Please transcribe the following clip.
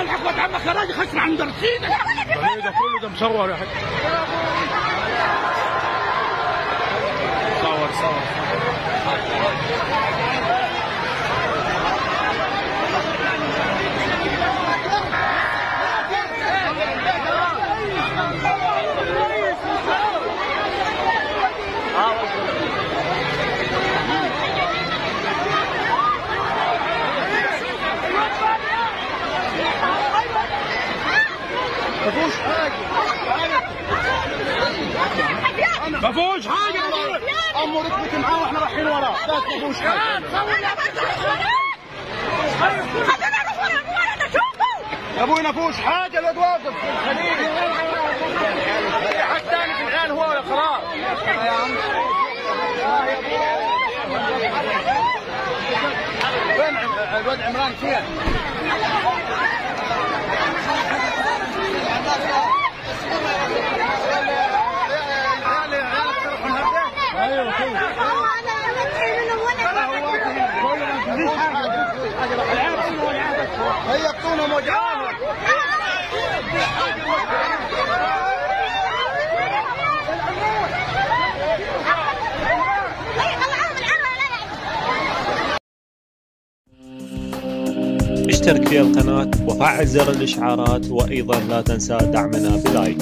الحق واد عمك يا مع المدرسين ده كله ده مصور يا حاج. مفيش حاجة ما فيهوش حاجة امه ركبت معاه وإحنا رايحين وراه. ما فيهوش حاجة يا أبوي ما فيهوش حاجة الواد واقف في الخليل حد تاني في العيال هو ولا خلاص يا عم وين الواد عمران فين؟ وجعانهم اشترك في القناة وفعل زر الإشعارات وأيضا لا تنسى دعمنا بلايك.